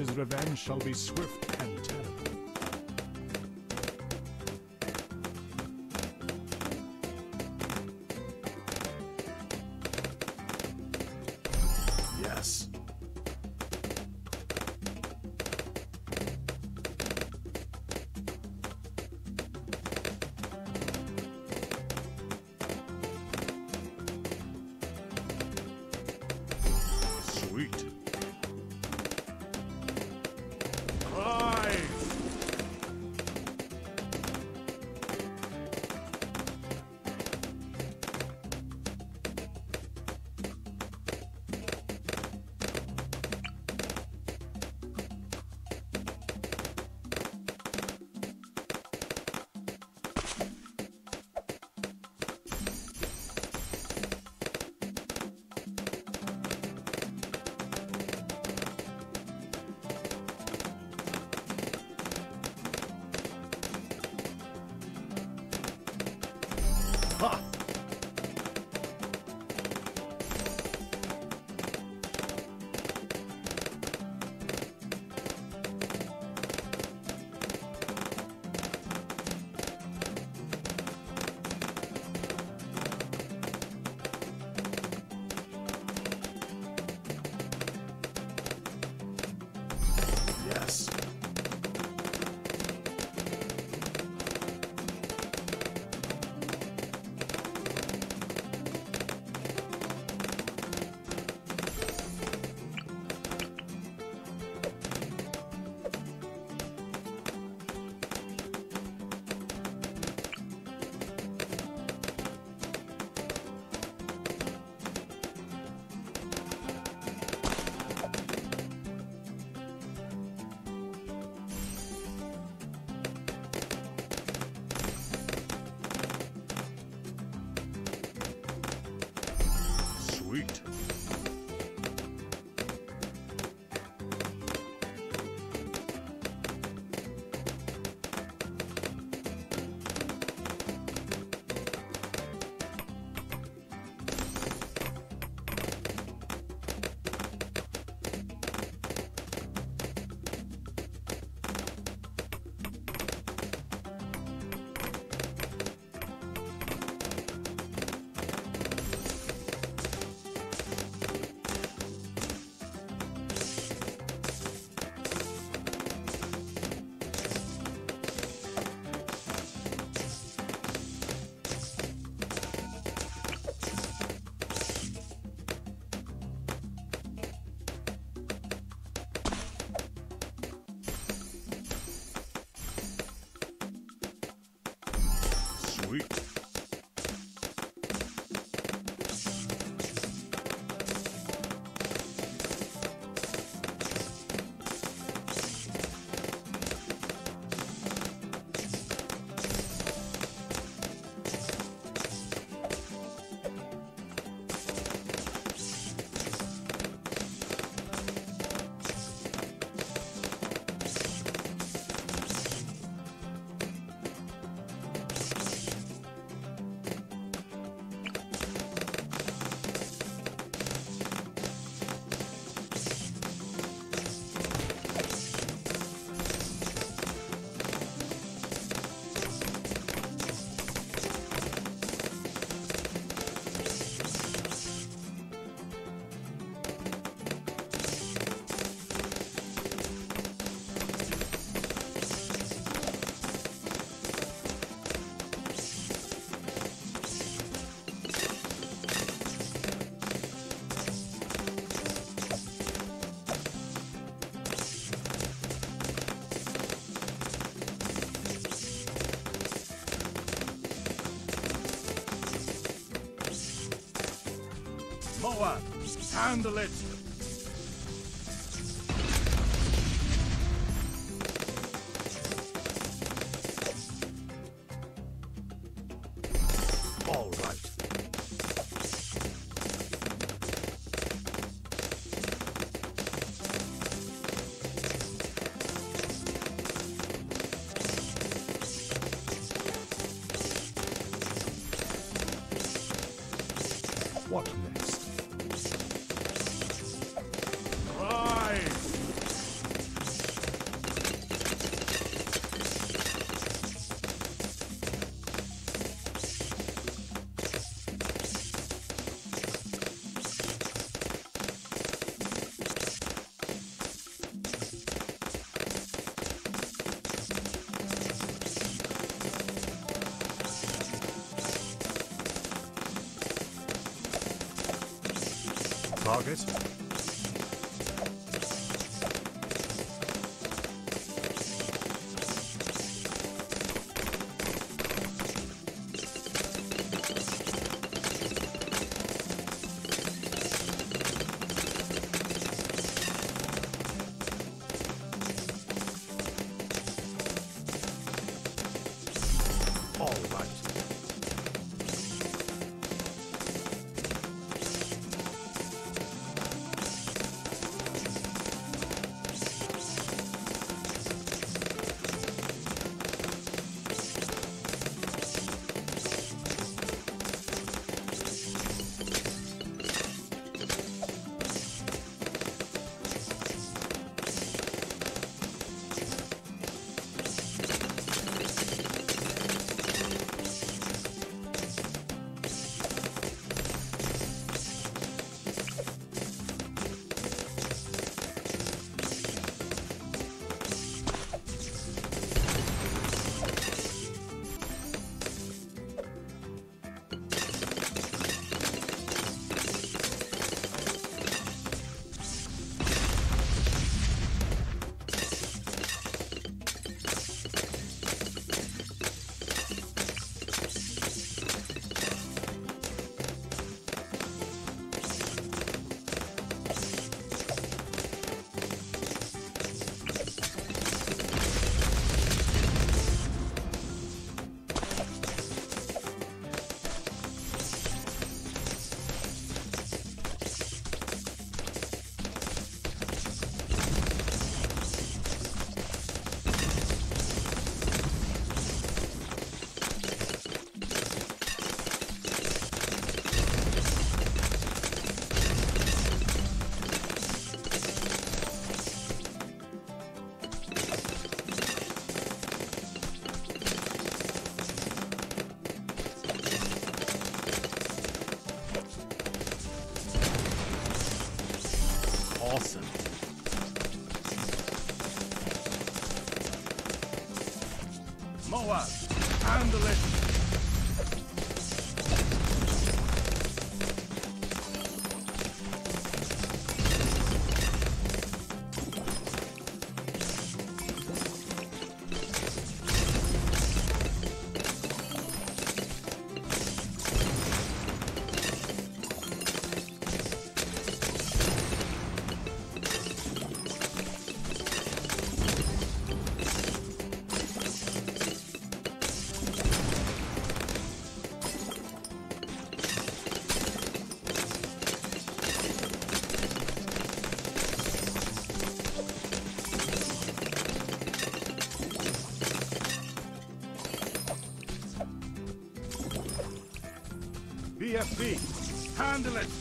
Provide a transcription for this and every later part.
Nature's revenge shall be swift and terrible. Handle it! Target. Handle it.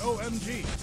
ZOMG.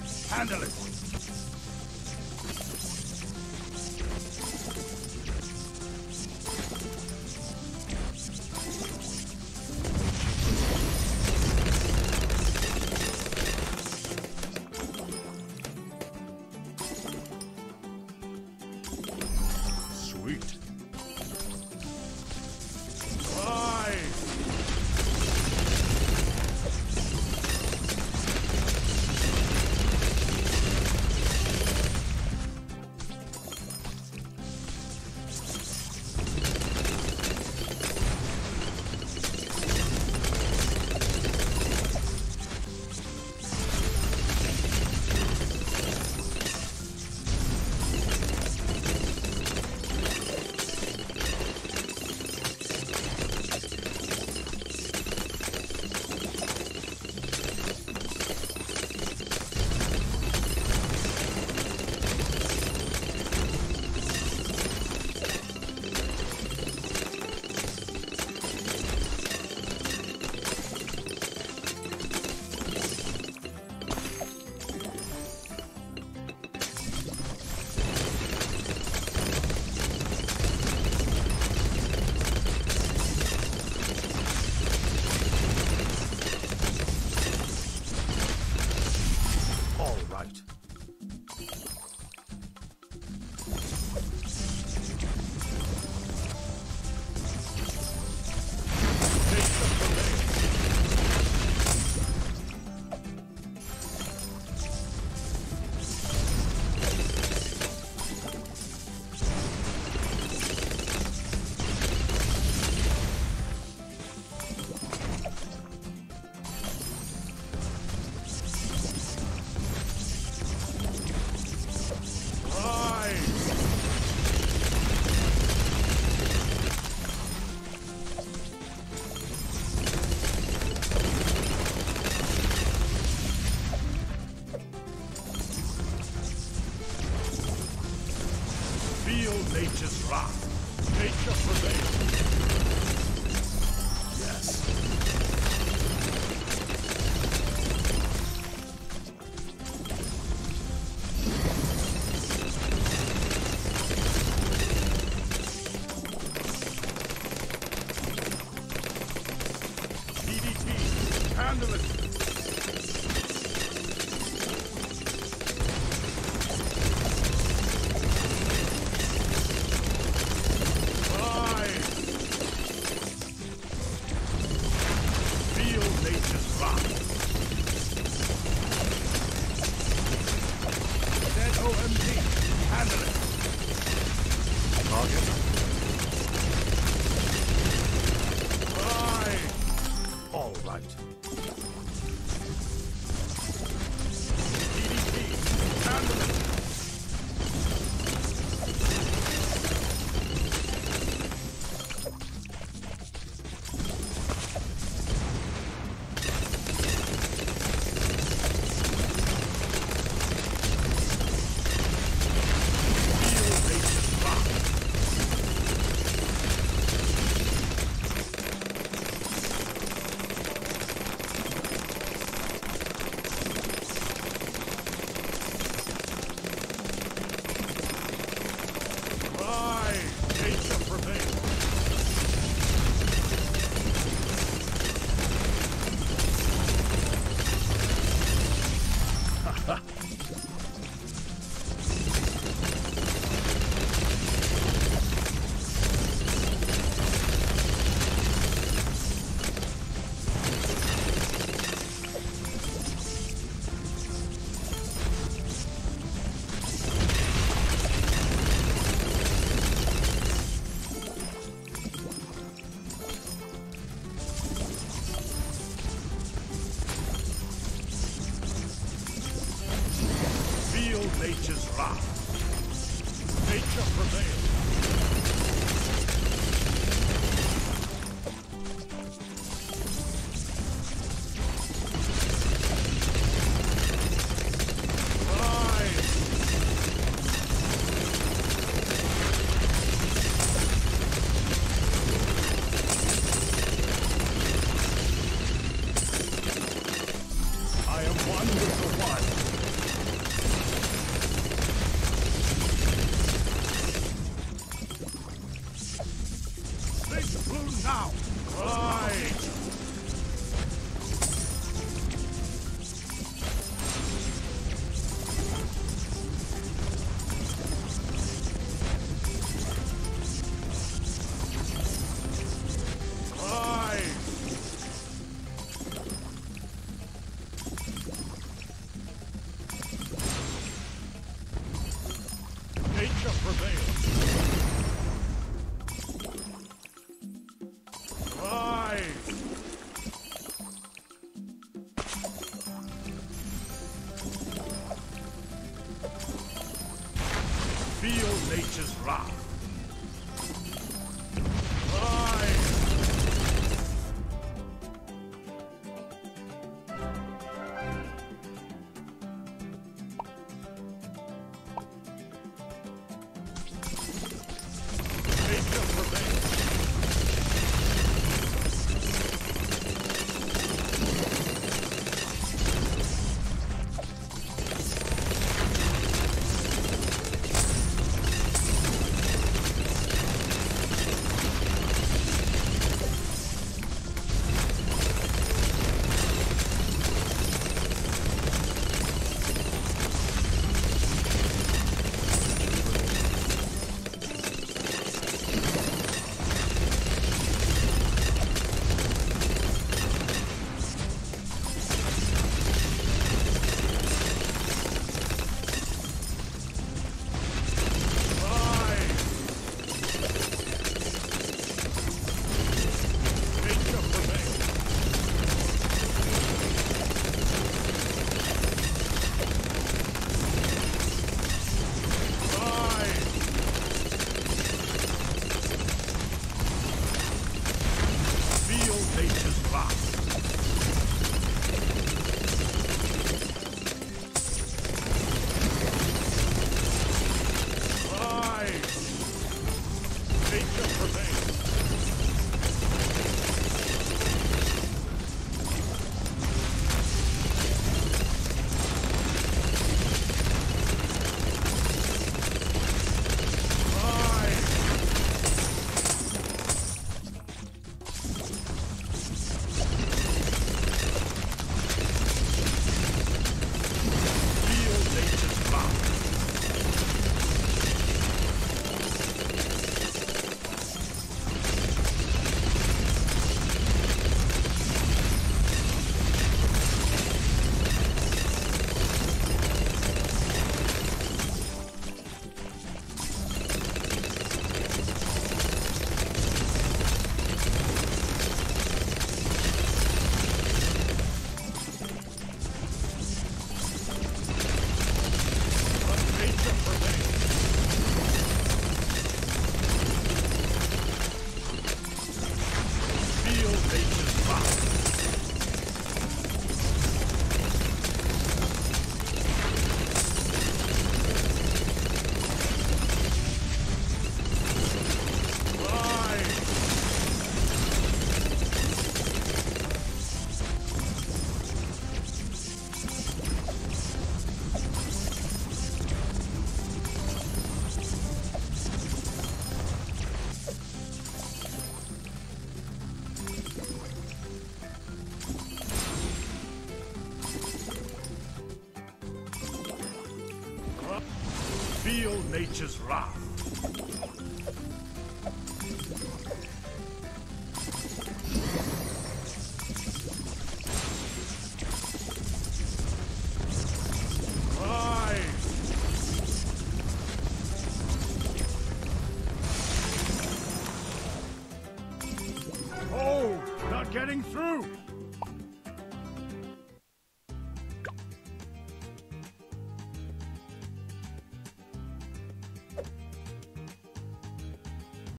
Nature's wrath.